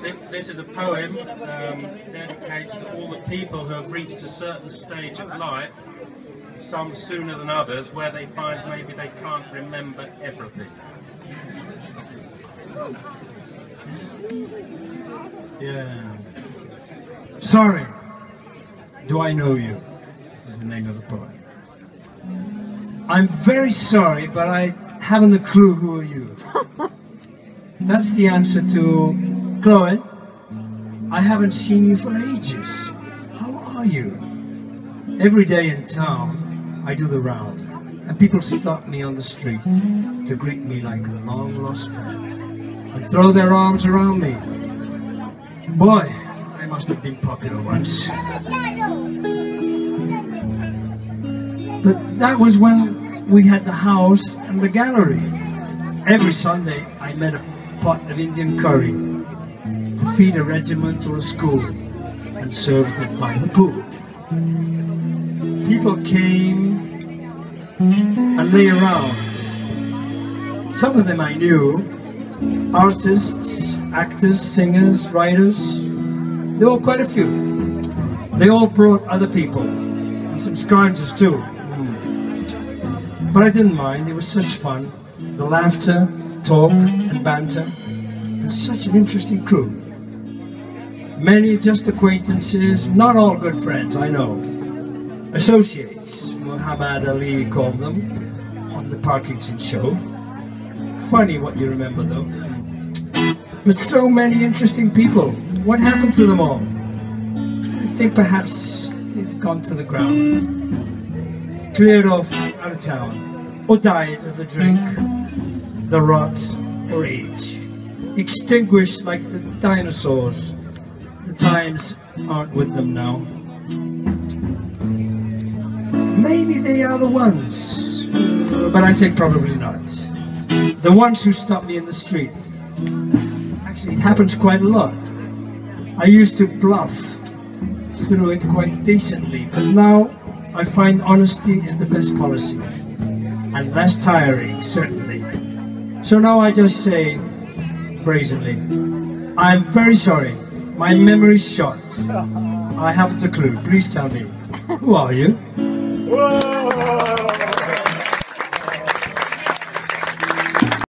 This is a poem um, dedicated to all the people who have reached a certain stage of life, some sooner than others, where they find maybe they can't remember everything. Yeah. Sorry. Do I know you? This is the name of the poem. I'm very sorry, but I haven't a clue who are you. That's the answer to Chloe. I haven't seen you for ages. How are you? Every day in town, I do the round, and people stop me on the street to greet me like a long lost friend and throw their arms around me. Boy, I must have been popular once. But that was when we had the house and the gallery. Every Sunday I made a pot of Indian curry to feed a regiment or a school and served it by the pool. People came and lay around. Some of them I knew, artists, actors, singers, writers. There were quite a few. They all brought other people and some scroungers too. But I didn't mind, it was such fun. The laughter, talk and banter, and such an interesting crew. Many just acquaintances, not all good friends, I know. Associates, Muhammad Ali called them, on the Parkinson show. Funny what you remember though. But so many interesting people. What happened to them all? I think perhaps they've gone to the ground. Cleared off out of town. Or died of the drink, the rot, or age. Extinguished like the dinosaurs. Times aren't with them now. Maybe they are the ones, but I think probably not. The ones who stop me in the street. Actually, it happens quite a lot. I used to bluff through it quite decently, but now I find honesty is the best policy. And less tiring, certainly. So now I just say, brazenly, I'm very sorry. My memory's shot. I haven't a clue. Please tell me. Who are you? Whoa!